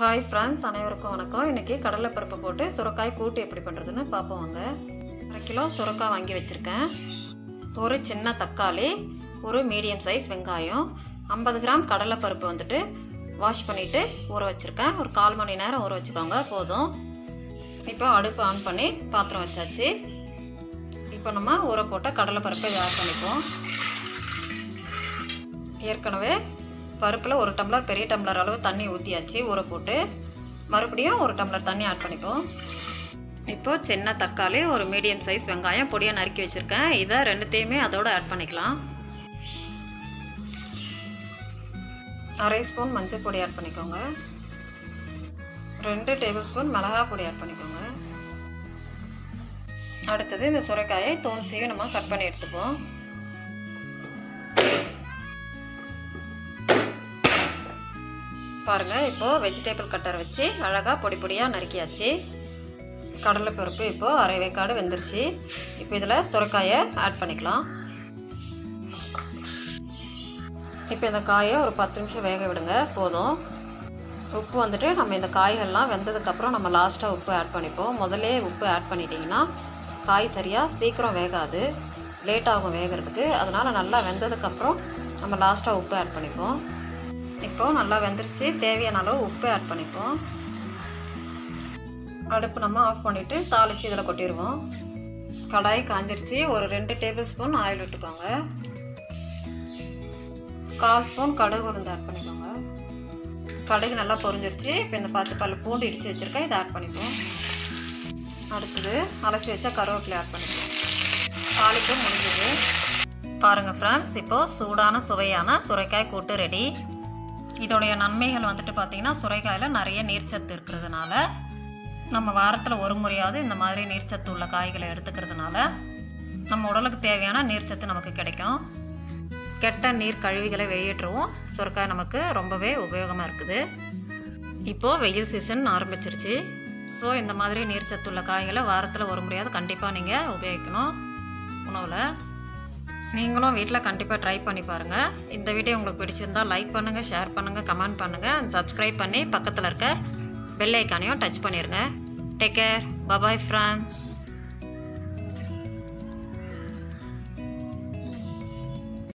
Hi friends அனைவருக்கும் வணக்கம். இன்றைக்கி கடலைப்பருப்பு போட்டு சுரக்காய் கூட்டு எப்படி பண்ணுறதுன்னு பார்ப்போம் வாங்க. அரை கிலோ சுரக்காய் வாங்கி வச்சுருக்கேன். ஒரு சின்ன தக்காளி ஒரு மீடியம் சைஸ் வெங்காயம் ஐம்பது கிராம் கடலைப்பருப்பு வந்துட்டு வாஷ் பண்ணிவிட்டு ஊற வச்சுருக்கேன். ஒரு கால் மணி நேரம் ஊற வச்சுக்கோங்க போதும். இப்போ அடுப்பு ஆன் பண்ணி பாத்திரம் வச்சாச்சு. இப்போ நம்ம ஊற போட்ட கடலைப்பருப்பை இதை ஆட் பண்ணிப்போம் ஏற்கனவே பருப்பில் ஒரு டம்ளர் பெரிய டம்ளர் அளவு தண்ணி ஊற்றியாச்சு ஊற போட்டு. மறுபடியும் ஒரு டம்ளர் தண்ணி ஆட் பண்ணிப்போம் இப்போது சின்ன தக்காளி ஒரு மீடியம் சைஸ் வெங்காயம் பொடியாக நறுக்கி வச்சுருக்கேன். இதை ரெண்டுத்தையுமே அதோட ஆட் பண்ணிக்கலாம். அரை ஸ்பூன் மஞ்சள் பொடி ஆட் பண்ணிக்கோங்க. ரெண்டு டேபிள் ஸ்பூன் மிளகா பொடி ஆட் பண்ணிக்கோங்க. அடுத்தது இந்த சுரைக்காயை தோல் சீவி நம்ம கட் பண்ணி எடுத்துப்போம் பாருங்கள் இப்போது வெஜிடபிள் கட்டர் வச்சு அழகாக பொடி பொடியாக நறுக்கியாச்சு. கடலைப்பருப்பு இப்போது அரை வேக்காடு வெந்துருச்சு. இப்போ இதில் சுரக்காயை ஆட் பண்ணிக்கலாம். இப்போ இந்த காயை ஒரு பத்து நிமிஷம் வேக விடுங்க போதும். உப்பு வந்துட்டு நம்ம இந்த காய்கள்லாம் வெந்ததுக்கப்புறம் நம்ம லாஸ்ட்டாக உப்பு ஆட் பண்ணிப்போம். முதலே உப்பு ஆட் பண்ணிட்டிங்கன்னா காய் சரியாக சீக்கிரம் வேகாது. லேட் ஆகும் வேகிறதுக்கு. அதனால் நல்லா வெந்ததுக்கப்புறம் நம்ம லாஸ்ட்டாக உப்பு ஆட் பண்ணிப்போம். இப்போது நல்லா வெந்துருச்சு. தேவையான அளவு உப்பு ஆட் பண்ணிப்போம். அடுப்பு நம்ம ஆஃப் பண்ணிவிட்டு தாளித்து இதில் கொட்டிடுவோம் கடாய் காஞ்சிருச்சு. ஒரு ரெண்டு டேபிள் ஸ்பூன் ஆயில் விட்டுக்கோங்க. கால் ஸ்பூன் கடுகு உளுந்து ஆட் பண்ணிக்கோங்க. கடுகு நல்லா பொரிஞ்சிருச்சு. இப்போ இந்த பத்து பல் பூண்டு இடித்து வச்சுருக்கேன். இதை ஆட் பண்ணிப்போம். அடுத்தது அலசி வச்சா கருவேப்பிலை ஆட் பண்ணிப்போம் தாளிப்பு முடிஞ்சது. பாருங்கள் ஃப்ரெண்ட்ஸ் இப்போது சூடான சுவையான சுரைக்காய் கூட்டு ரெடி இதோடைய நன்மைகள் வந்துட்டு பார்த்திங்கன்னா சுரைக்காயில் நிறைய நீர்ச்சத்து இருக்கிறதுனால நம்ம வாரத்தில் ஒரு முறையாவது இந்த மாதிரி நீர்ச்சத்து உள்ள காய்களை எடுத்துக்கிறதுனால நம்ம உடலுக்கு தேவையான நீர்ச்சத்து நமக்கு கிடைக்கும். கெட்ட நீர் கழிவுகளை வெளியேற்றவும். சுரக்காய் நமக்கு ரொம்பவே உபயோகமாக இருக்குது. இப்போது வெயில் சீசன் ஆரம்பிச்சிருச்சு. ஸோ இந்த மாதிரி நீர்ச்சத்துள்ள காய்களை வாரத்தில் ஒரு முறையாவது கண்டிப்பாக நீங்கள் உபயோகிக்கணும். உணவில். நீங்களும் வீட்டில் கண்டிப்பாக ட்ரை பண்ணி பாருங்கள் இந்த வீடியோ உங்களுக்கு பிடிச்சிருந்தால் லைக் பண்ணுங்கள் ஷேர் பண்ணுங்கள் கமெண்ட் பண்ணுங்கள் அண்ட் சப்ஸ்கிரைப் பண்ணி பக்கத்தில் இருக்க பெல் ஐக்கானையும் டச் பண்ணிடுங்க டேக் கேர் பபாய் ஃப்ரெண்ட்ஸ்